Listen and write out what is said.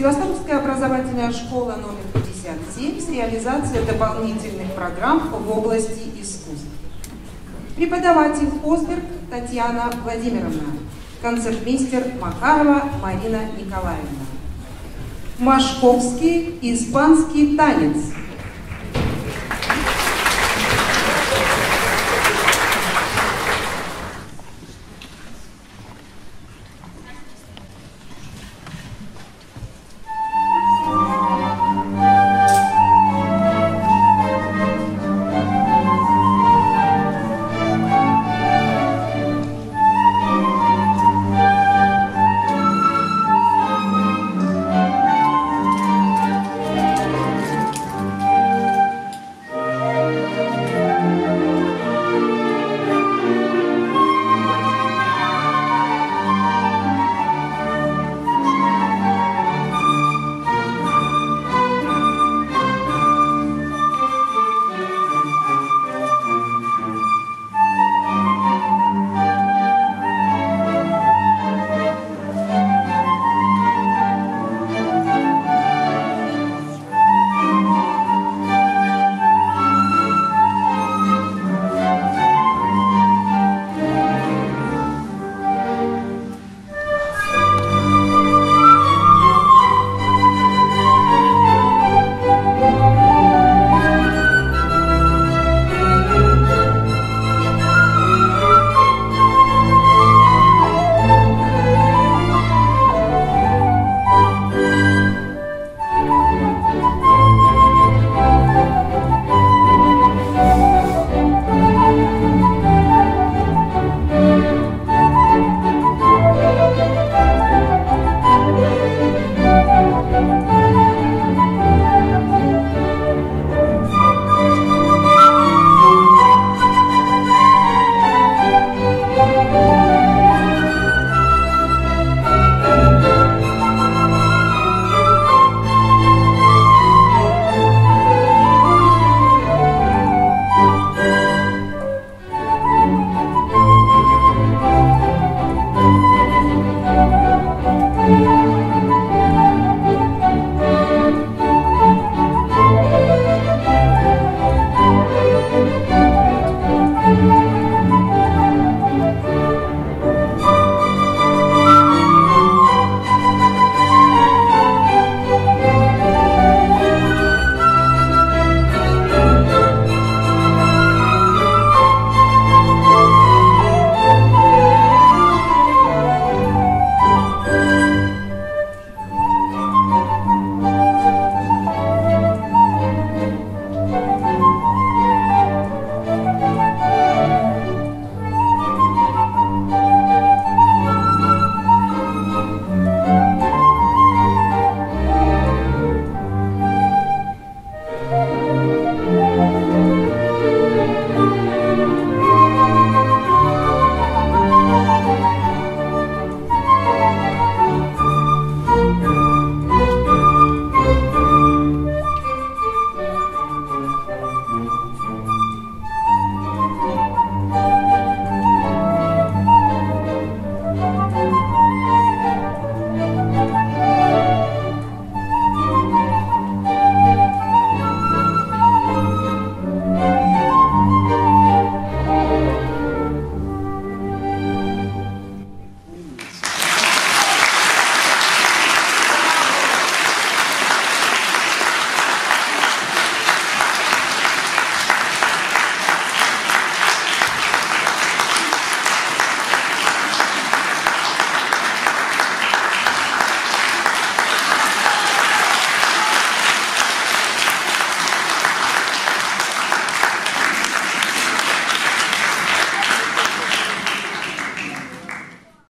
Севастопольская образовательная школа номер 57 с реализацией дополнительных программ в области искусств. Преподаватель Осберг Татьяна Владимировна. Концертмейстер Макарова Марина Николаевна. Машковский испанский танец.